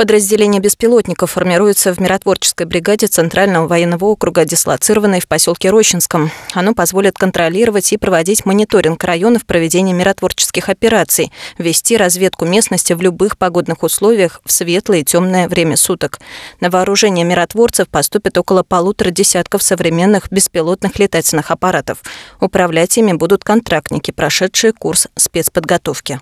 Подразделение беспилотников формируется в миротворческой бригаде Центрального военного округа, дислоцированной в поселке Рощинском. Оно позволит контролировать и проводить мониторинг районов проведения миротворческих операций, вести разведку местности в любых погодных условиях в светлое и темное время суток. На вооружение миротворцев поступит около полутора десятков современных беспилотных летательных аппаратов. Управлять ими будут контрактники, прошедшие курс спецподготовки.